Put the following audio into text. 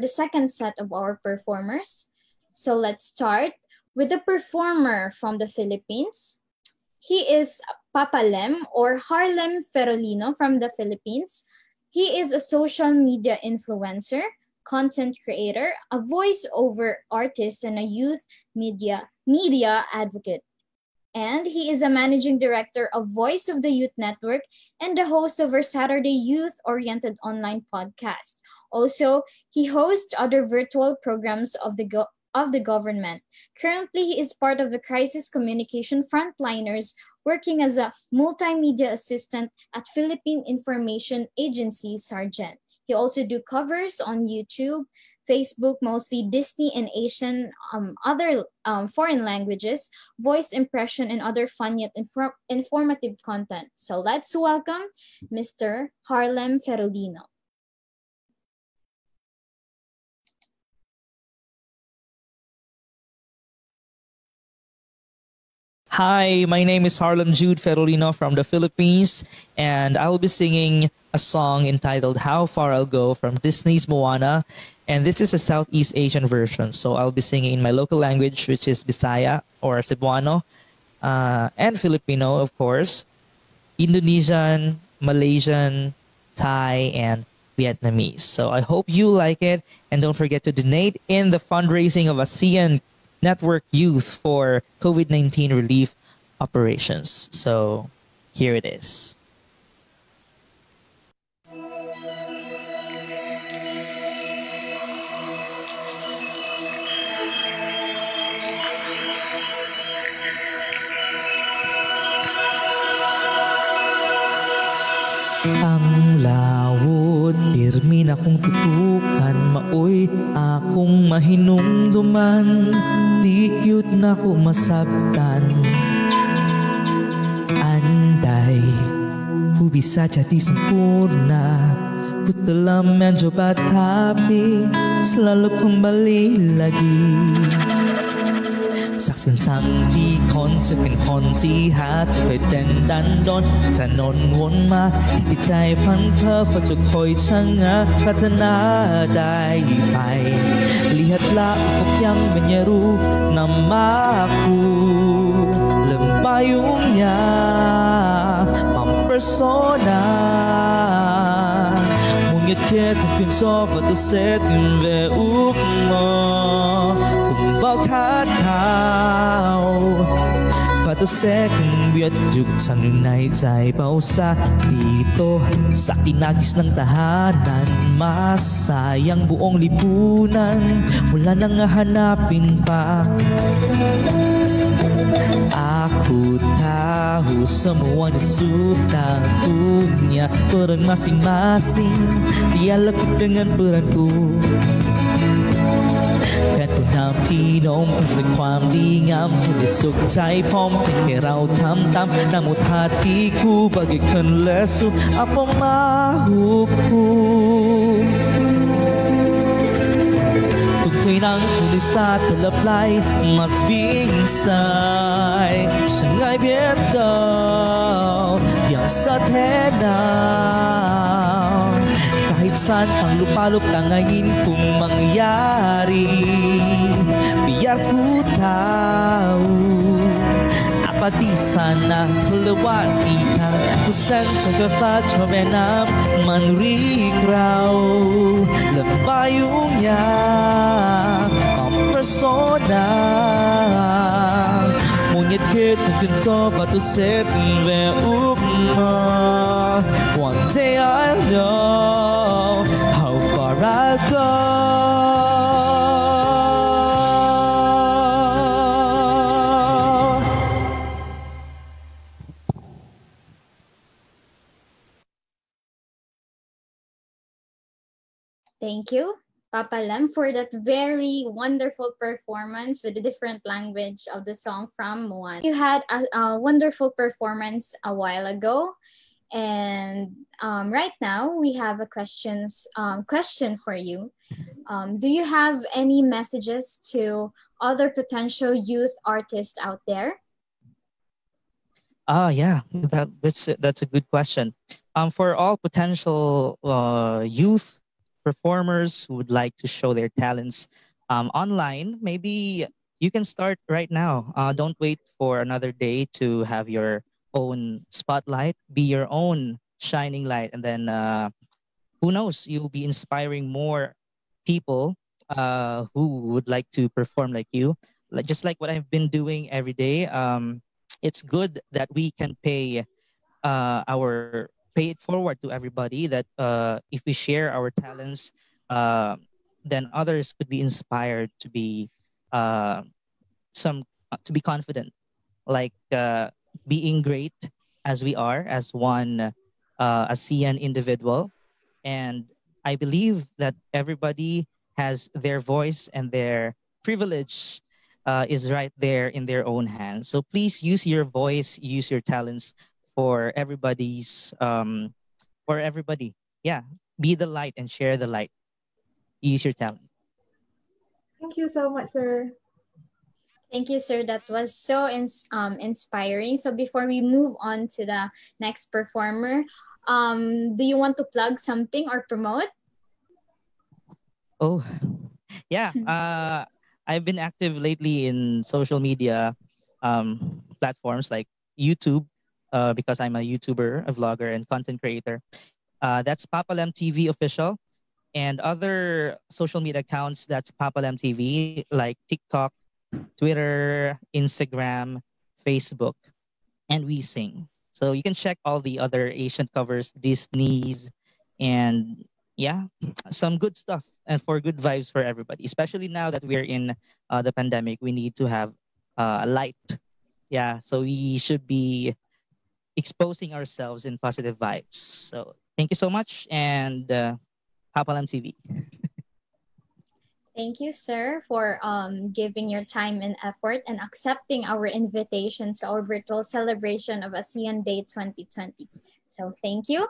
the second set of our performers. So let's start with the performer from the Philippines. He is Papa Lem or Harlem Ferolino from the Philippines. He is a social media influencer, content creator, a voice-over artist, and a youth media media advocate. And he is a managing director of Voice of the Youth Network and the host of our Saturday youth-oriented online podcast. Also, he hosts other virtual programs of the go- of the government. Currently, he is part of the crisis communication frontliners working as a multimedia assistant at Philippine Information Agency Sergeant. He also do covers on YouTube, Facebook, mostly Disney and Asian, um, other um, foreign languages, voice impression, and other fun yet infor informative content. So let's welcome Mr. Harlem Ferolino. Hi, my name is Harlem Jude Ferolino from the Philippines, and I will be singing a song entitled How Far I'll Go from Disney's Moana. And this is a Southeast Asian version, so I'll be singing in my local language, which is Bisaya or Cebuano, uh, and Filipino, of course, Indonesian, Malaysian, Thai, and Vietnamese. So I hope you like it, and don't forget to donate in the fundraising of ASEAN Network Youth for COVID 19 relief operations. So here it is. Ang lawon, pirmi na kong tutukan Maoy akong mahinumduman Di cute na ko masabtan Anday, hubisa jadi sempurna Ku telah mencoba tapi Selalu kembali lagi สักเส้นสังที่คนจะเป็นคนที่หาจะไปเต้นดันดนถนนวนมาที่ติดใจฝันเพ้อฝันจะคอยช่างงาพัฒนาได้ไปเลียดละพบยังเป็นยรู้นำมาคู่เริ่มไปยุ่งยาปั๊มประโซนา nhất thiết không khuyên gió và tôi sẽ tìm về úp mơ. Cùng bao khát khao và tôi sẽ không biết được chặng đường này dài bao xa. Vì dito sa inagis ng tahanan. Masayang buong lipunan wala nang hanapin pa. Aku tahu semua sudah punya peran masing-masing Dia dengan peranku แค่ตัวน้ำพี่นมสักความดีงามให้ได้สุขใจพร้อมให้เราทำตามนามุทาตีคู่บักคันและสุอัปมาหูคู่ Kung kailang tulisan palapay, mabing sa kahit saan ang lupalop tangayin kung mangyari Biar ku tahu Apa di sana keluar kita Bukan coba coba nam manrikrau Lepayungnya Mempersona Monyet kita kenso batu set ve ukma One day I'll know Thank you, Papa Lem, for that very wonderful performance with the different language of the song from Moan. You had a, a wonderful performance a while ago. And um, right now we have a questions um, question for you. Um, do you have any messages to other potential youth artists out there? Ah, yeah, that, that's that's a good question. Um, for all potential uh, youth performers who would like to show their talents um, online, maybe you can start right now. Uh, don't wait for another day to have your own spotlight. Be your own shining light, and then uh, who knows? You'll be inspiring more people uh, who would like to perform like you. Like, just like what I've been doing every day. Um, it's good that we can pay uh, our pay it forward to everybody. That uh, if we share our talents, uh, then others could be inspired to be uh, some to be confident, like uh, being great as we are as one uh, ASEAN individual, and I believe that everybody has their voice and their privilege uh, is right there in their own hands. So please use your voice, use your talents for everybody's, um, for everybody. Yeah, be the light and share the light. Use your talent. Thank you so much, sir. Thank you, sir. That was so ins- um, inspiring. So before we move on to the next performer, um, do you want to plug something or promote? Oh, yeah. Uh, I've been active lately in social media um, platforms like YouTube uh, because I'm a YouTuber, a vlogger, and content creator. Uh, that's Papalem TV official, and other social media accounts that's Papalem TV like TikTok, Twitter, Instagram, Facebook, and WeSing. So you can check all the other Asian covers, Disney's, and yeah, some good stuff and for good vibes for everybody. Especially now that we're in uh, the pandemic, we need to have uh, light. Yeah, so we should be exposing ourselves in positive vibes. So thank you so much, and uh, Papalem TV. Thank you, sir, for um, giving your time and effort and accepting our invitation to our virtual celebration of ASEAN Day 2020. So thank you.